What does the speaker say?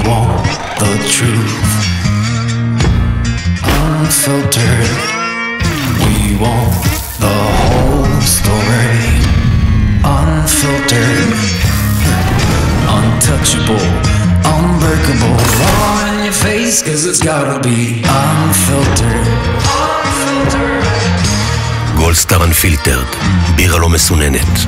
want the truth. Unfiltered. We want the whole story. Unfiltered. Untouchable. Unbreakable. Raw in your face, cause it's gotta be unfiltered. Unfiltered. גולדסטאר אנפילטרד, בירה לא מסוננת.